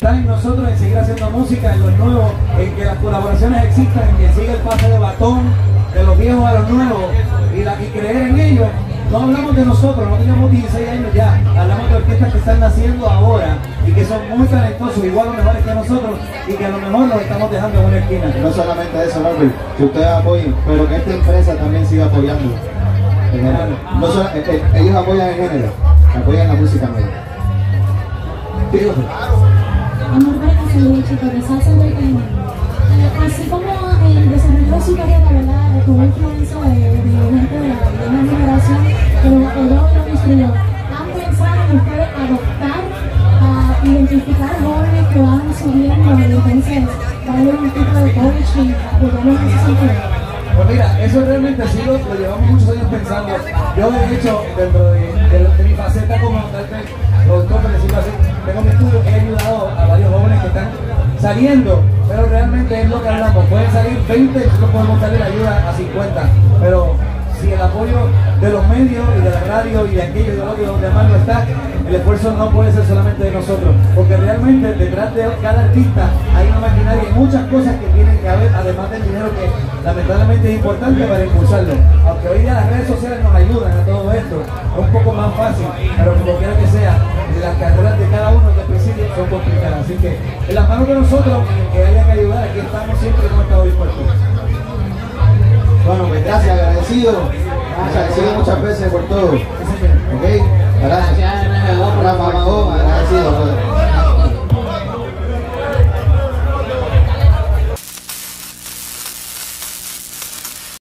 Está en nosotros en seguir haciendo música, en lo nuevo, en que las colaboraciones existan, en que siga el pase de batón de los viejos a los nuevos y, la, y creer en ellos. No hablamos de nosotros, no tenemos 16 años ya, hablamos de orquestas que están naciendo ahora y que son muy talentosos, igual o mejores que nosotros y que a lo mejor nos estamos dejando en una esquina. No solamente eso, Norbert, que ustedes apoyen, pero que esta empresa también siga apoyando. En general. No solo- eh, eh, ellos apoyan el género, apoyan la música nueva. Amor para conseguir chicos de salsa americana. Eh, así como el desarrollo de su carrera, ¿verdad? Tuvo influencia de, de gente de la nueva generación, pero ellos lo instruyó. ¿Han pensado en ustedes adoptar, a identificar jóvenes que van subiendo entonces darle un tipo de coaching, apoyarlos en ese sentido? Pues mira, eso realmente sí lo, lo llevamos muchos años pensando. Yo de hecho, dentro de, de- de mi faceta como así, tengo mi estudio, he ayudado a varios jóvenes que están saliendo, pero realmente es lo que hablamos, pueden salir 20, nosotros podemos darle la ayuda a 50, pero si el apoyo de los medios y de la radio y de aquello de lo que donde más no está, el esfuerzo no puede ser solamente de nosotros, porque realmente detrás de cada artista hay una maquinaria y muchas cosas que tienen que haber, además del dinero que lamentablemente es importante para impulsarlo. Aunque hoy día las redes sociales nos ayudan a todo esto, es un poco más fácil, Así que en las manos de nosotros, que haya que ayudar, aquí estamos siempre hemos estado dispuestos. Bueno, pues gracias, agradecido. Agradecido muchas veces por todo. ¿Ok?